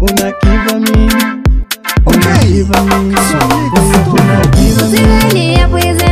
Olha aqui pra mim Olha aqui pra mim Olha aqui pra mim